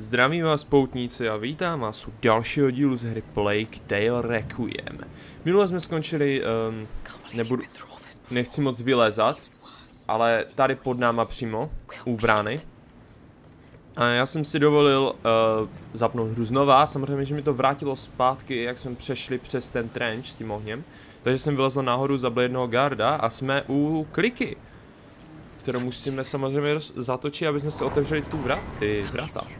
Zdravím vás poutníci a vítám vás u dalšího dílu z hry Plague Tale Requiem. Minule jsme skončili, um, nebudu, nechci moc vylezat, ale tady pod náma přímo, u brány. A já jsem si dovolil uh, zapnout hru znova, samozřejmě, že mi to vrátilo zpátky, jak jsme přešli přes ten trench s tím ohněm. Takže jsem vylezl nahoru, zabil jednoho garda a jsme u kliky. Kterou musíme samozřejmě zatočit, aby jsme se otevřeli tu vrat, ty vrata.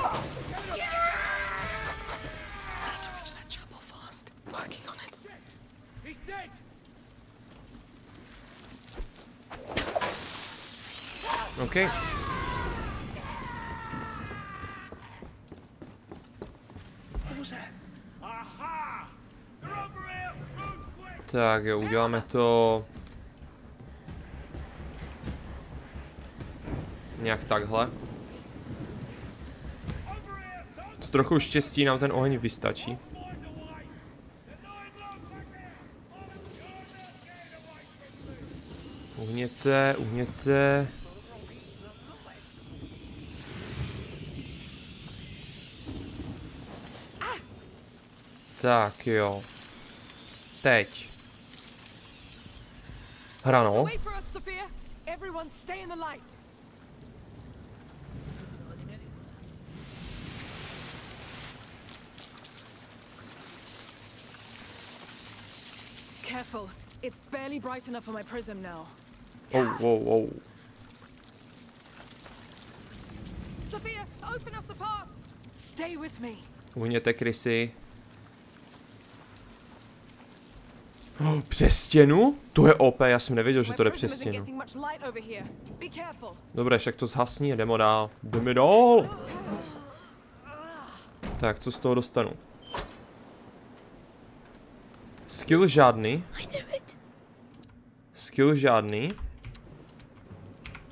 OK. Tak jo, uděláme to... Nějak takhle. S trochu štěstí nám ten oheň vystačí. Uhněte, uhněte. Tak jo. Teď. Hrano. Careful. It's barely bright enough for my prism now. Oh, whoa, whoa. Sophia, open us a path. Stay with me. Uhněte krysy. Oh, přes stěnu? To je OP, já jsem nevěděl, že to jde přes stěnu. Dobré, však to zhasní, jdeme dál. Jdeme dál! Tak, co z toho dostanu? Skill žádný. Skill žádný.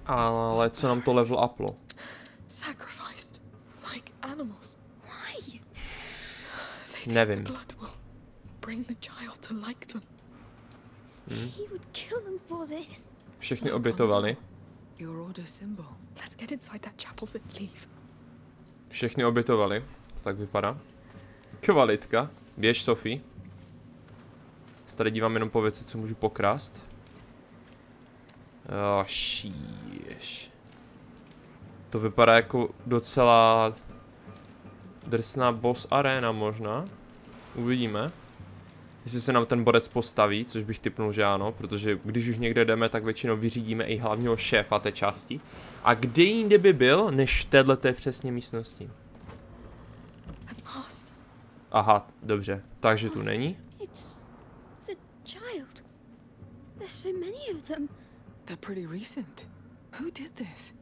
Ale co nám to level uplo? Nevím. Hmm. Všechny obětovali. Všechny obětovali. Tak vypadá. Kvalitka. Běž. Se tady dívám jenom po věci, co můžu pokrást. Oh, šíš. To vypadá jako docela drsná boss arena možná. Uvidíme. Jestli se nám ten bodec postaví, což bych typnul, že ano, protože když už někde jdeme, tak většinou vyřídíme i hlavního šéfa té části. A kde jinde by byl, než v této přesně místnosti? Aha, dobře, takže tu není. There's so many of them. They're pretty recent. Who did this?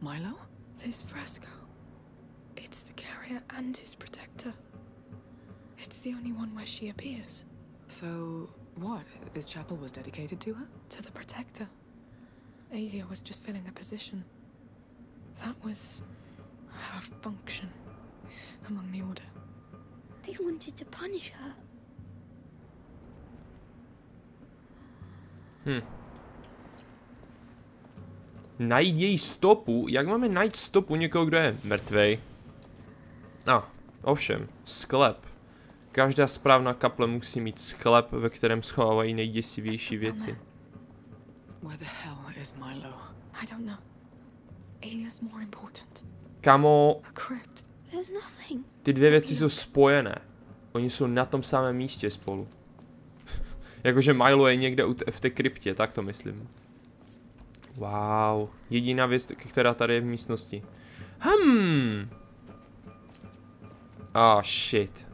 Milo? This fresco. It's the carrier and his protector. It's the only one where she appears. So, what? This chapel was dedicated to her? To the Protector. Aelia was just filling a position. That was her function among the Order. They wanted to punish her. Hm. Najít její stopu? Jak máme najít stopu někoho, kdo je mrtvej? A, ah, ovšem, sklep. Každá správná kaple musí mít sklep, ve kterém schovávají nejděsivější věci. Kamo, ty dvě věci jsou spojené. Oni jsou na tom samém místě spolu. Jakože Milo je někde v té kryptě, tak to myslím. Wow, jediná věc, která tady je v místnosti. Hmm. Ah, oh, shit.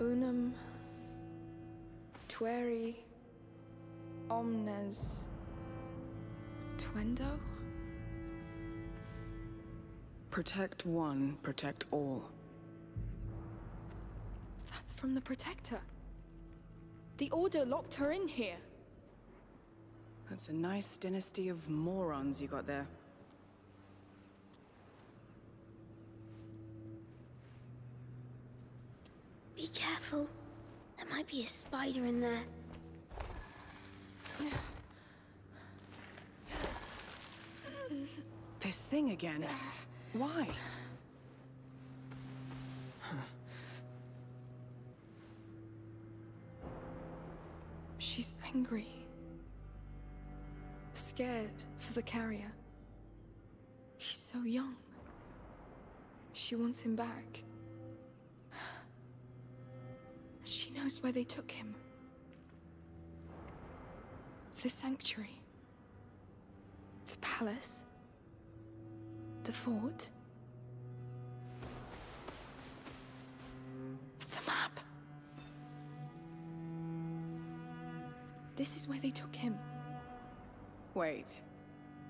Unum tueri omnes tuendo? Protect one, protect all. That's from the Protector. The Order locked her in here. That's a nice dynasty of morons you got there. Be careful. There might be a spider in there. This thing again. Why? She's angry. Scared for the carrier. He's so young. She wants him back. Knows where they took him. The sanctuary. The palace. The fort. The map. This is where they took him. Wait.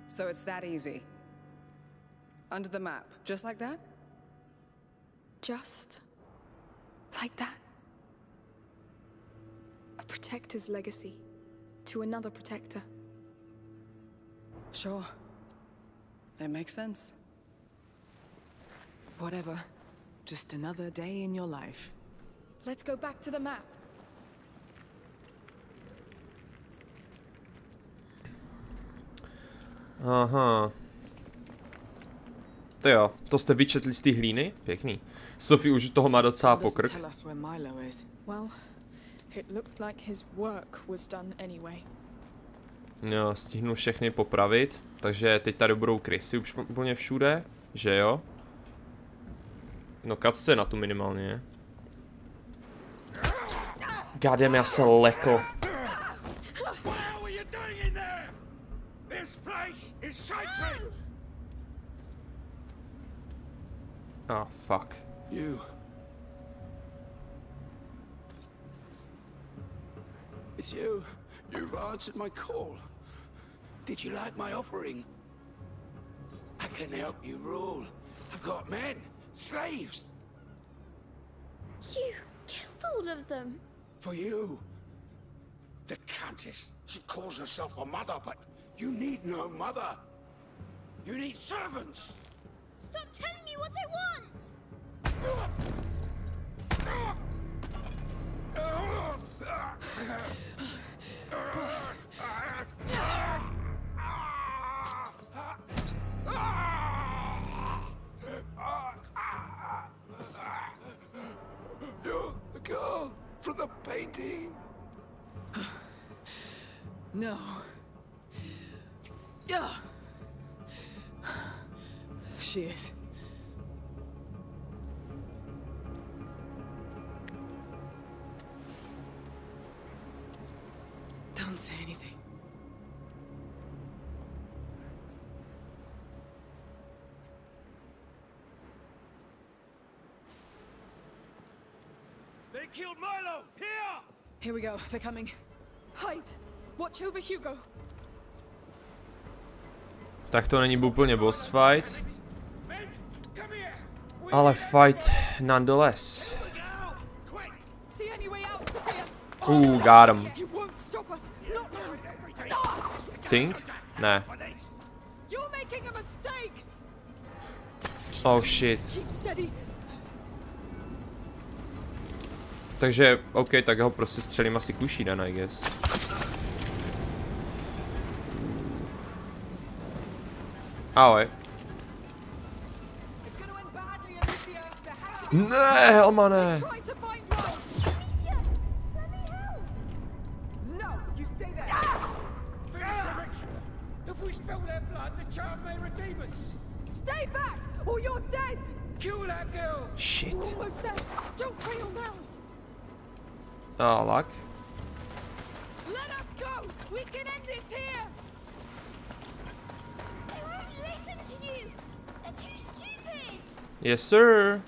So it's that easy? Under the map, just like that? Just like that. A protector's legacy to another protector. Sure. It makes sense. Whatever. Just another day in your life. Let's go back to the map. Aha. To jo, to jste vyčetli z té hlíny? Pěkný. Sophie už toho má docela Tell us- pokrk. Tell us where Milo is. Well, it looked like his work was done anyway. Jo, stihnu všechny popravit, takže teď tady budou krysy už úplně všude, že jo? No katce na tu minimálně. Gadem, já se lekl. What are you doing It's you. You've answered my call. Did you like my offering? I can help you rule. I've got men, slaves, You killed all of them. for you. The Countess, she calls herself a mother, but you need no mother. You need servants. Stop telling me what I want! No. Yeah. She is. Don't say anything. They killed Milo! Here! Here we go. They're coming. Hide! Tak to není úplně boss fight, ale fight nonetheless. Ooh, got him. Cink? Ne. Oh shit. Takže, OK, tak ho prostě střelím asi kuší den, I guess. Find one! Let me help! No! You stay there! Finish the ritual. If we spill their blood, the child may redeem us. Stay back! Or you're dead! Kill that girl. Shit. We're almost there! Don't fail now! Oh, luck. Yes, sir.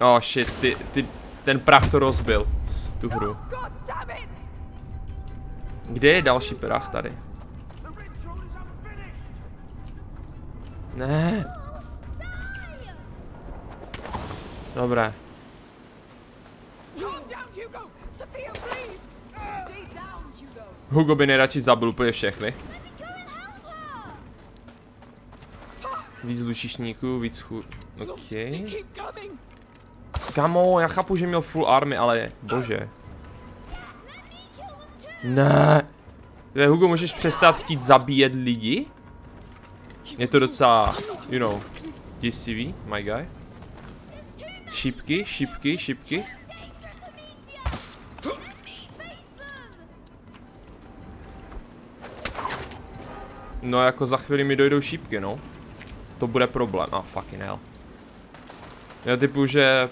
Oh shit, ty, ty, ten prach to rozbil. Tu hru. Kde je další prach tady? Ne. Dobré. Hugo by nejradši zabil úplně všechny. Víc lučišníků, víc chu... OK. Kamo, já chápu, že měl full army, ale bože. Ne. Hugo, můžeš přestat chtít zabíjet lidi? Je to docela, you know, děsivý, my guy. Šipky, šipky, šipky. No jako za chvíli mi dojdou šípky, no. To bude problém. A oh, fucking hell. Já typu, že...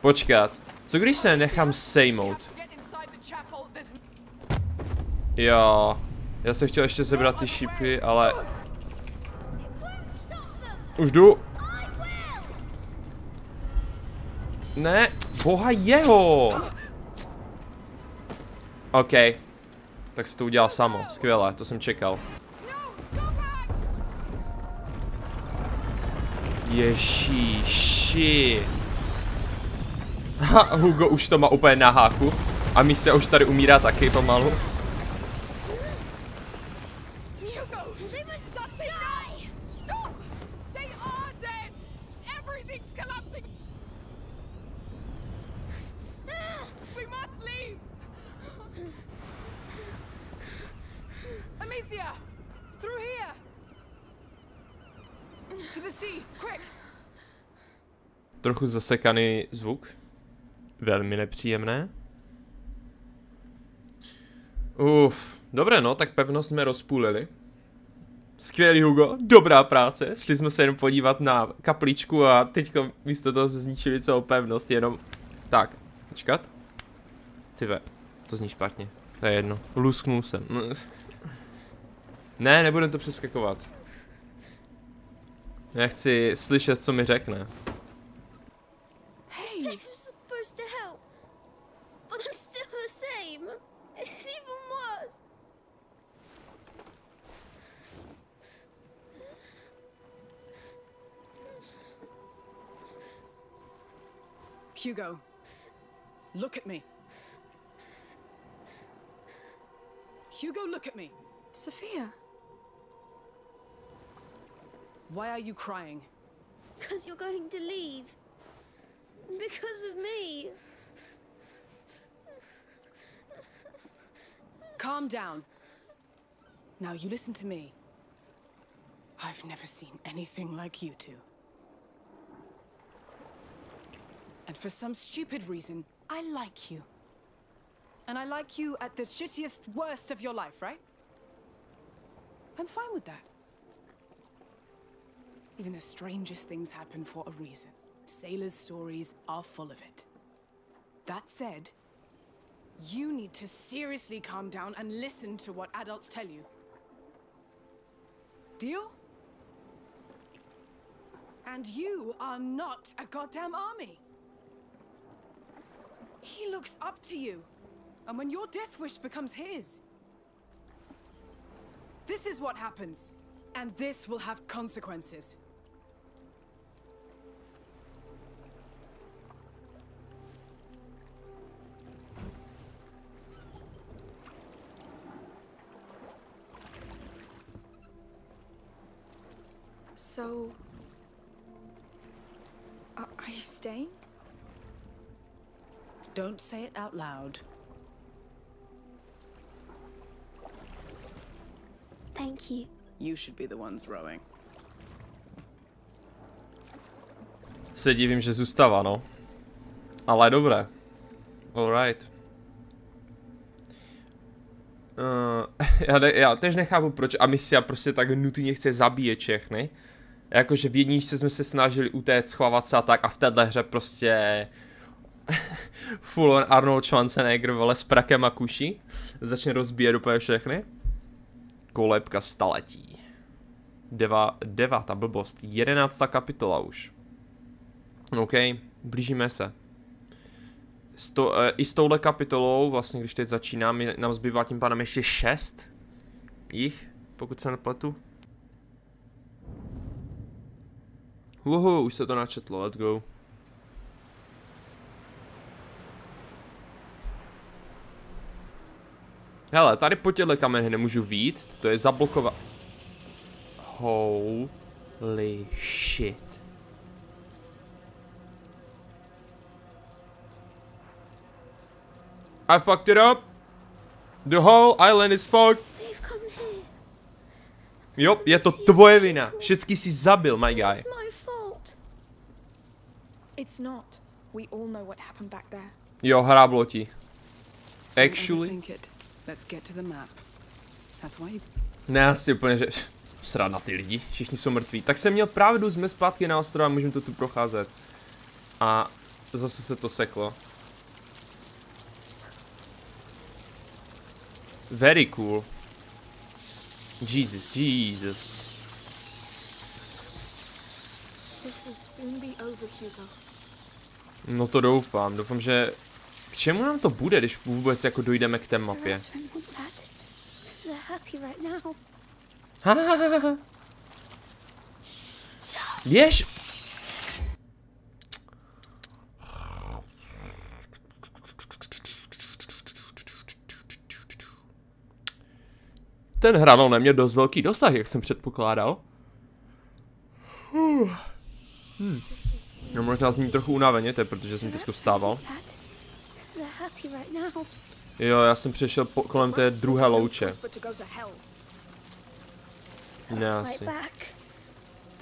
Počkat. Co když se nechám sejmout? Jo. Já jsem chtěl ještě sebrat ty šípky, ale... Už jdu. Ne, boha jeho. OK. Tak se to udělal samo, skvěle, to jsem čekal. Ježíši. Ha, Hugo už to má úplně na háku. A se už tady umírá taky pomalu. Trochu zasekaný zvuk. Velmi nepříjemné. Uf, dobré no, tak pevnost jsme rozpůlili. Skvělý Hugo, dobrá práce. Šli jsme se jenom podívat na kapličku a teďko místo toho jsme zničili celou pevnost, jenom... Tak, počkat. Tyve, to zní špatně. To je jedno. Lusknul jsem. ne, nebudem to přeskakovat. Já chci slyšet, co mi řekne. Sticks was supposed to help. But I'm still the same. It's even worse. Hugo, look at me. Hugo, look at me. Sophia. Why are you crying? Because you're going to leave. Because of me. Calm down. Now you listen to me. I've never seen anything like you two. And for some stupid reason, I like you. And I like you at the shittiest, worst of your life, right? I'm fine with that. Even the strangest things happen for a reason. Sailors' stories are full of it. That said, you need to seriously calm down and listen to what adults tell you. Deal? And you are not a goddamn army. He looks up to you. And when your death wish becomes his... This is what happens. And this will have consequences. So... Uh, are you staying? Don't say it out loud. Thank you. You should be the ones rowing. Se divím, že zůstává, no. Ale dobré. Alright. Uh, já, ne, já tež nechápu, proč Amicia prostě tak nutně chce zabíjet všechny. Jakože v jedničce jsme se snažili utéct, schovat se a tak a v téhle hře prostě full on Arnold Schwarzenegger, vole, s prakem a kuší. Začne rozbíjet úplně všechny. Kolebka staletí. Deva, devátá blbost, jedenáctá kapitola už. OK, Blížíme se. S to, e, I s touhle kapitolou, vlastně když teď začínám, nám zbývá tím pádem ještě šest jich, pokud se nepletu. Uhu, už se to načetlo, let's go. Hele, tady po těchto kamenech nemůžu vít, to je zablokovat. Holy shit. I fucked it up. The whole island is fucked. Jo, je to tvoje vina. Všecky si zabil, my guy. It's not. We all know what happened back there. Jo, hráblo ti. Don't Actually. Let's get to the map. That's why ne, asi úplně, že... Srad na ty lidi, všichni jsou mrtví. Tak jsem měl pravdu, jsme zpátky na ostrov a můžeme to tu procházet. A zase se to seklo. Very cool. Jesus, Jesus. This will soon be over, Hugo. No to doufám, doufám, že... K čemu nám to bude, když vůbec jako dojdeme k té mapě? Běž! Ten hranol neměl dost velký dosah, jak jsem předpokládal. Hmm. No možná zní trochu unaveně, to je protože jsem teď vstával. Jo, já jsem přešel po, kolem té druhé louče. Ne, asi.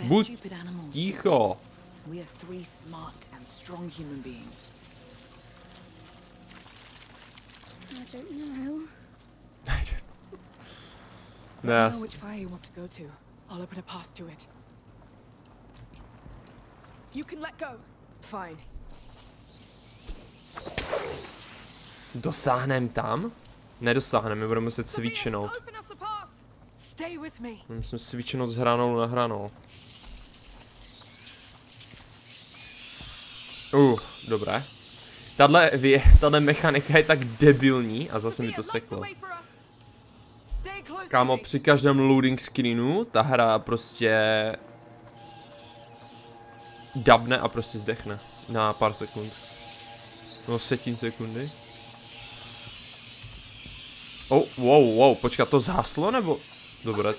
Buď. Ticho. We are You can let go. Fine. dosáhnem tam? Nedosáhneme, my budeme muset svíčenout. Musím svíčenout z hranolu na hranol. Uh, dobré. Tahle, vě, tahle mechanika je tak debilní a zase mi to seklo. Kámo, při každém loading screenu ta hra prostě dabne a prostě zdechne na pár sekund. No setin sekundy. Oh, wow, wow, počkat, to zhaslo nebo? Dobré,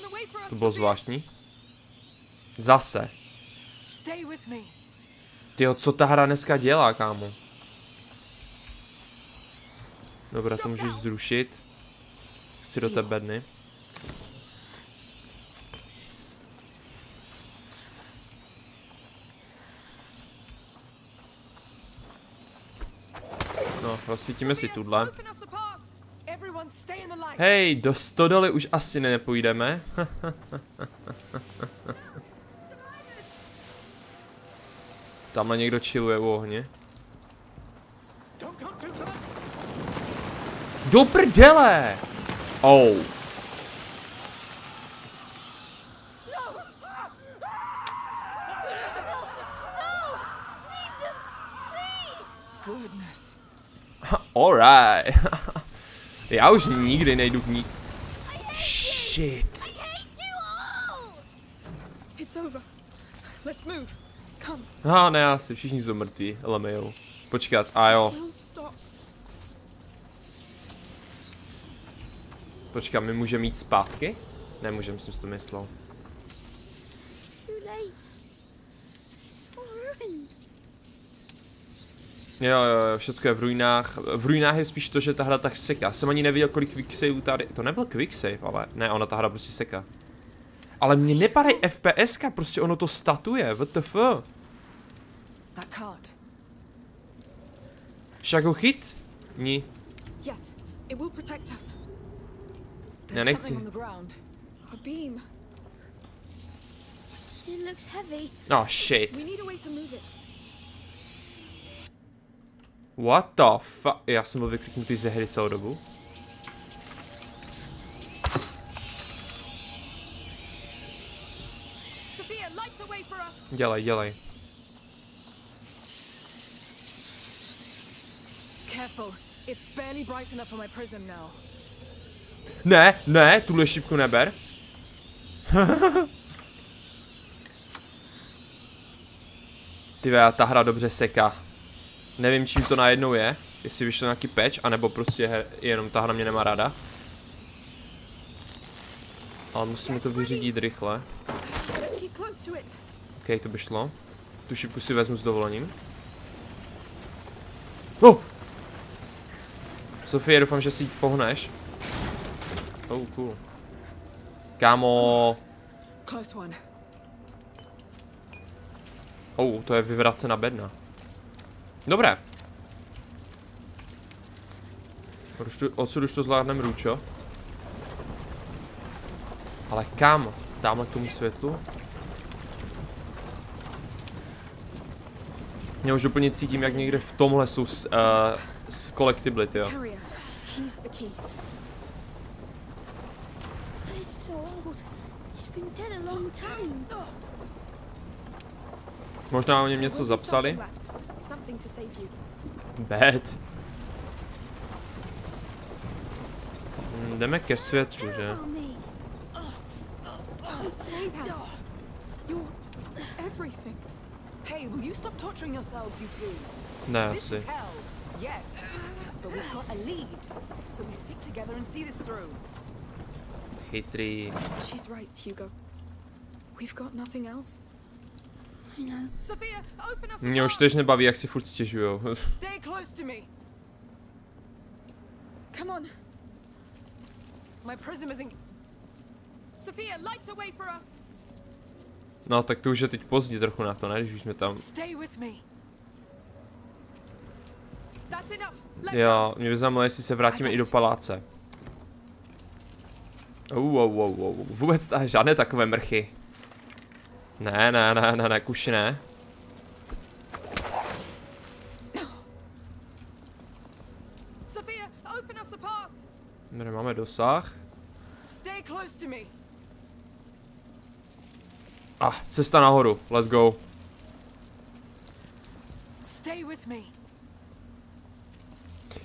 to bylo zvláštní. Zase. Tyjo, co ta hra dneska dělá, kámo? Dobré, to můžeš zrušit. Chci do té bedny. Rozsvítíme si tuhle. Hej, do stodoly už asi nepůjdeme. Tamhle někdo chilluje u ohně. Do prdele! Oh. Alright. Já už nikdy nejdu k ní. Shit. Come. Ah, ne, asi všichni jsou mrtví. LMAO. Počkat, a jo. Počkat, my můžeme jít zpátky? Nemůžeme, jsem si to myslel. Too late. It's all ruined. Jo, jo, jo, všechno je v ruinách. V ruinách je spíš to, že ta hra tak seká. Jsem ani neviděl, kolik quicksaveů tady. To nebyl quicksave, ale ne, ona ta hra prostě seká. Ale mně nepadají FPSka, prostě ono to statuje, WTF. Však ho chyt? Ní. Yes, it will protect us. There's nechci. something on the ground. A beam. It looks heavy. No, We shit. need a way to move it. What the fuck? Já jsem byl vykliknutý ze hry celou dobu. Dělej, dělej. Ne, ne, tuhle šipku neber. Ty ta hra dobře seká. Nevím, čím to najednou je. Jestli vyšlo nějaký patch, anebo prostě he, jenom ta hra mě nemá ráda. Ale musíme to vyřídit rychle. OK, to by šlo. Tu šipku si vezmu s dovolením. Oh! Sofie, doufám, že si jí pohneš. Oh, cool. Kámo. Close one. Oh, to je vyvracená bedna. Dobré. Už tu, odsud už to zvládnem růčo. Ale kam? Tamhle k tomu světlu? Já už úplně cítím, jak někde v tomhle jsou s, uh, s collectible, jo. Možná o něm něco zapsali. Something to save you. Bad. Jdeme ke světlu, že? Tell me. Don't say that. You're everything. Hey, will you stop torturing yourselves, you two? No, This asi. is hell. Yes. But we've got a lead. So we stick together and see this through. Chytrý. She's right, Hugo. We've got nothing else. Mě už tež nebaví, jak si furt stěžujou. Stay close to me. Come on. My prism isn't. Sophia, light a way for us. No, tak to už je teď pozdě trochu na to, ne? Když už jsme tam. Jo, mě by zajímalo, jestli se vrátíme i do paláce. Uh, uh, uh. Vůbec ta, žádné takové mrchy. Ne, ne, ne, ne, ne, kuši ne. A. Kde máme dosah. Me. Ah, cesta nahoru, let's go.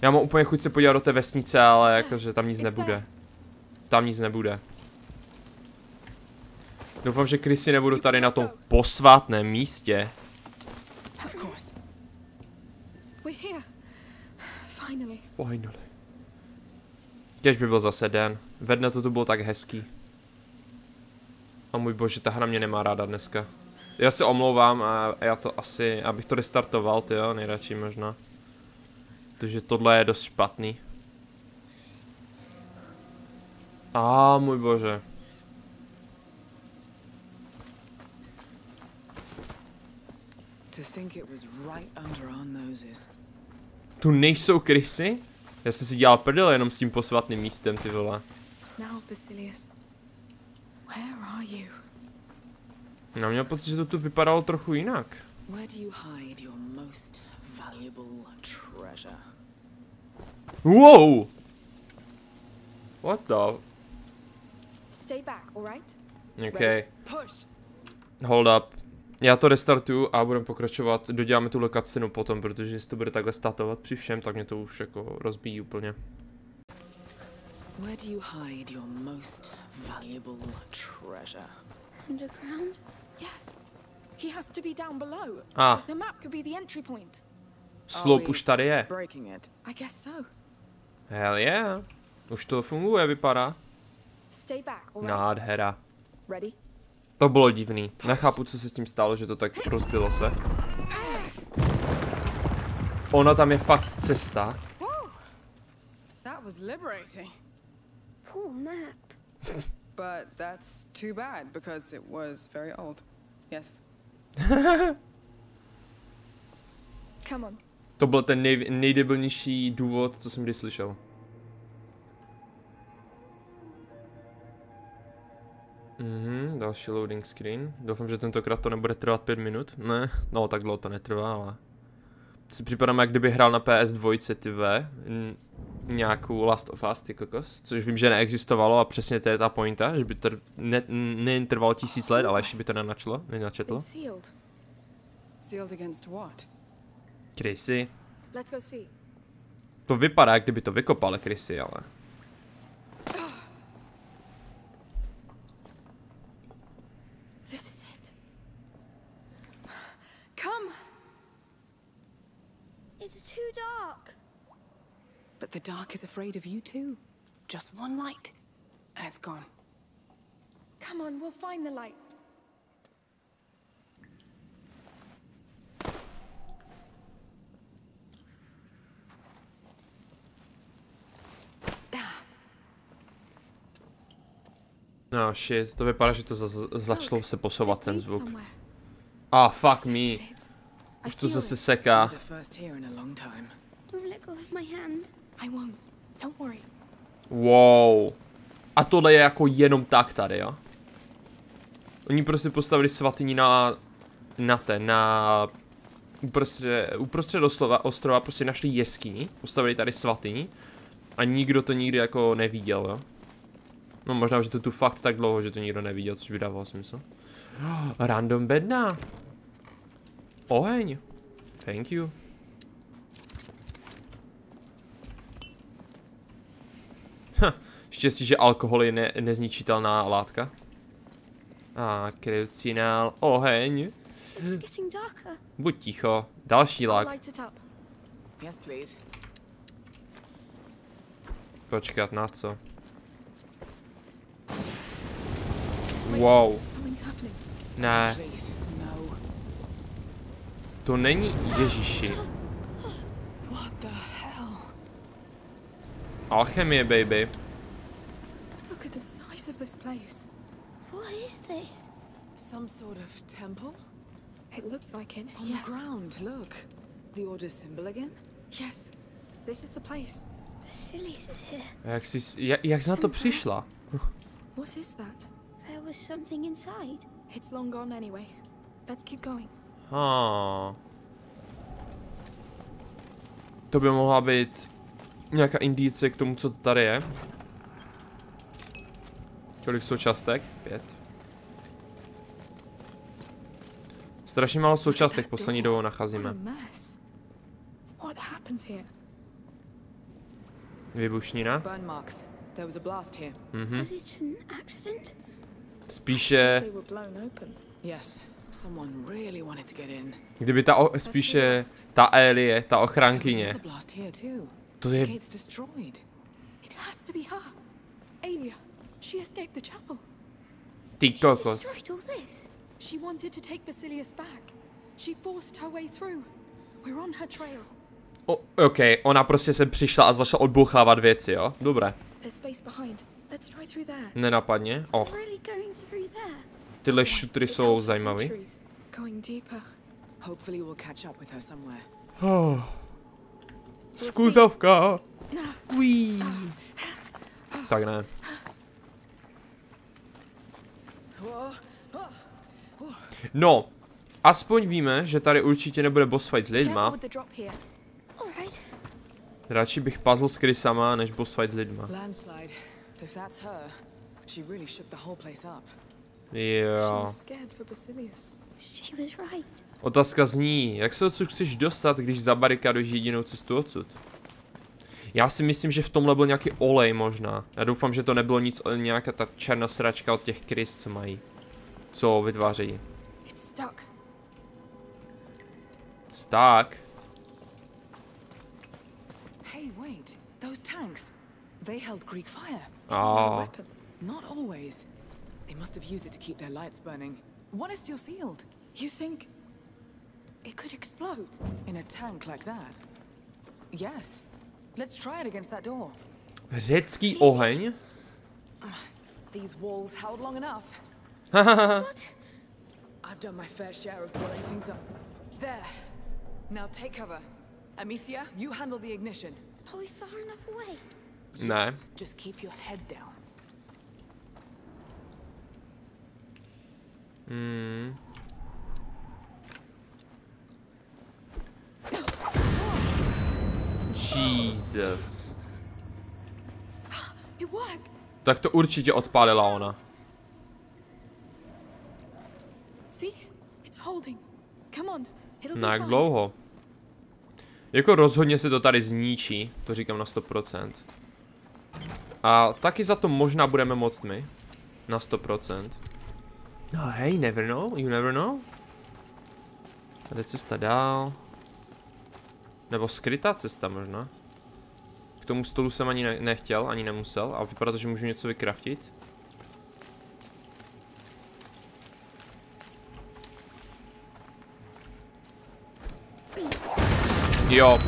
Já mám úplně chuť se podívat do té vesnice, ale jakože tam nic nebude. Tam nic nebude. Doufám, že Chrissy nebudu tady na tom posvátném místě. Finally. Kež by byl zase den. Ve dne to tu bylo tak hezký. A můj bože, ta hra mě nemá ráda dneska. Já se omlouvám a já to asi, abych to restartoval, ty jo, nejradši možná. Protože tohle je dost špatný. A můj bože. To think it was right under our noses. Tu nejsou krysy? Já jsem si dělal prdel jenom s tím posvatným místem, ty vole. Now, Basilius. Where are you? Já měl pocit, že to tu vypadalo trochu jinak. Where do you hide your most valuable treasure? Wow! What the? Stay back, alright? Okay. Push. Hold up. Já to restartuju a budeme pokračovat, doděláme tu cutscenu potom, protože jestli to bude takhle statovat při všem, tak mě to už jako rozbíjí úplně. Where do you hide your most valuable treasure? Underground? Yes. He has to be down below. Ah, The map could be the entry point. sloup už tady je. Breaking it. I guess so. Hell yeah. Už to funguje, vypadá. Stay back? Nádhera. Ready? To bylo divný. Nechápu, co se s tím stalo, že to tak rozbilo se. Ona tam je fakt cesta. That was liberating. Poor map. But that's too bad because it was very old. Yes. Come on. To byl ten nej, nejdebilnější důvod, co jsem kdy slyšel. Mhm, další loading screen. Doufám, že tentokrát to nebude trvat 5 minut. Ne, no tak dlouho to netrvá, ale... Si připadám, jak kdyby hrál na PS2, ty ve, n- nějakou Last of Us, ty kokos, což vím, že neexistovalo a přesně to je ta pointa, že by to ne, nejen trvalo tisíc let, ale ještě by to nenačlo, nenačetlo. see. To vypadá, jak kdyby to vykopal krysy, ale... It's too dark. But the dark is afraid of you too. Just one light, and it's gone. Come on, we'll find the light. No shit, to vypadá, že to za začalo se posouvat ten zvuk. somewhere. Ah, fuck me. Už to zase seká. The first here in a long time. Don't let go of my hand. I won't. Don't worry. Wow. A tohle je jako jenom tak tady, jo? Oni prostě postavili svatyni na... Na ten, na... Uprostřed, uprostřed oslova, ostrova prostě našli jeskyni, postavili tady svatyni a nikdo to nikdy jako neviděl, jo? No možná, že to tu fakt tak dlouho, že to nikdo neviděl, což by dávalo smysl. Random bedna. Oheň. Thank you. Hm, štěstí, že alkohol je ne nezničitelná látka. A krycinál, oheň. Buď ticho, další lák. Počkat, na co? Wow, ne. To není Ježíši. What the hell? Alchemie, baby. Look at the size of this place. What is this? Some sort of temple? It looks like it. On yes. the ground, look. The order's symbol again? Yes. This is the place. Basilius is here. Jak jsi, jak, jak jsi na to přišla? What is that? There was something inside. It's long gone anyway. Let's keep going. Ha. To by mohla být nějaká indicie k tomu, co to tady je. Kolik součástek? Pět. Strašně málo součástek poslední dobou nacházíme. Vybušnina? Mhm. Spíše, They were blown open. Yes. Someone really wanted to get in. kdyby ta, o, spíše ta Elie, ta ochránkyně. To je, ty She kokos. destroyed all this. She wanted to take Basilius back. She forced her way through. We're on her trail. O, ok, ona prostě sem přišla a začala odbouchávat věci, jo? Dobré. Nenapadně. Oh, Tyhle šutry jsou zajímavý. Oh. Skuzovka. No. Uí. Tak ne. No, aspoň víme, že tady určitě nebude boss fight s lidma. Radši bych puzzle s krysama, než boss fight s lidma. Jo. was scared for Basilius. She was right. Otázka zní, jak se odsud chceš dostat, když zabarikáduješ jedinou cestu odsud? Já si myslím, že v tomhle byl nějaký olej možná. Já doufám, že to nebylo nic, nějaká ta černá sračka od těch krys, co mají. Co vytvářejí. Stuck. Hey, wait. Those tanks. They held Greek fire. Oh. Not always. They must have used it to keep their lights burning. One is still sealed. You think it could explode? In a tank like that? Yes. Let's try it against that door. Řecký oheň? These walls held long enough. What? I've done my fair share of blowing things up. There. Now take cover. Amicia, you handle the ignition. Are we far enough away? Ne. Yes, Just keep your head down. Hmm. Jesus. Tak to určitě odpálila ona. Na jak dlouho? Jako rozhodně se to tady zničí, to říkám na 100%. A taky za to možná budeme moct my. Na 100%. No hej, never know, you never know. Tady cesta dál. Nebo skrytá cesta možná. K tomu stolu jsem ani ne nechtěl, ani nemusel. A vypadá to, že můžu něco vykraftit. Jo.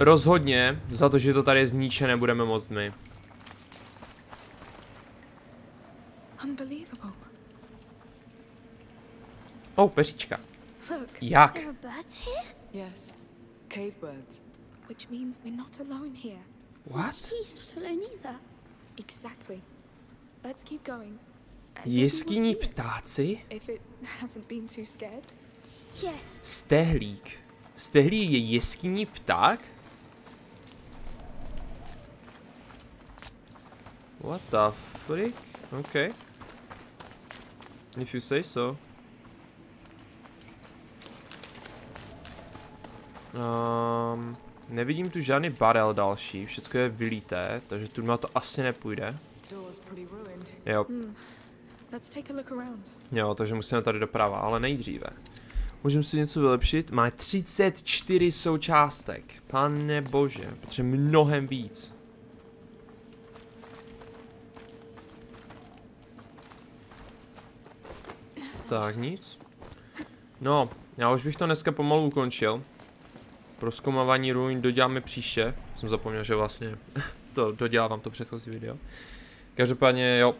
Rozhodně, za to, že to tady je zničené, budeme moct my. Unbelievable. Oh, peříčka. Look, Jak? there are birds here? Yes. Cave birds. Which means we're not alone here. What? He's not alone either. Exactly. Let's keep going. Jeskyní ptáci? If it hasn't been too scared. Yes. Stehlík. Stehlík je jeskyní pták? What the frick? Okay. If you say so. Um, nevidím tu žádný barel další, všechno je vylité, takže tu to asi nepůjde. Jo, jo, takže musíme tady doprava, ale nejdříve. Můžeme si něco vylepšit? Má 34 součástek. Pane bože, potřebuje mnohem víc. Tak, nic. No, já už bych to dneska pomalu ukončil. Proskoumávání ruin doděláme příště. Jsem zapomněl, že vlastně to dodělávám to předchozí video. Každopádně jo,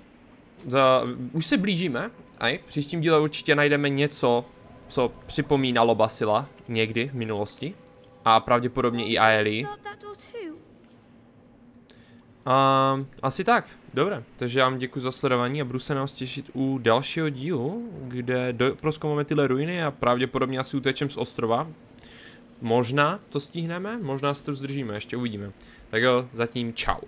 za, už se blížíme. A v příštím díle určitě najdeme něco, co připomínalo Basila někdy v minulosti. A pravděpodobně i Aeli. Start that door too. A asi tak, dobré. Takže já vám děkuji za sledování a budu se na vás těšit u dalšího dílu, kde do, proskoumáme tyhle ruiny a pravděpodobně asi utečem z ostrova. Možná to stihneme, možná se to zdržíme, ještě uvidíme. Tak jo, zatím čau.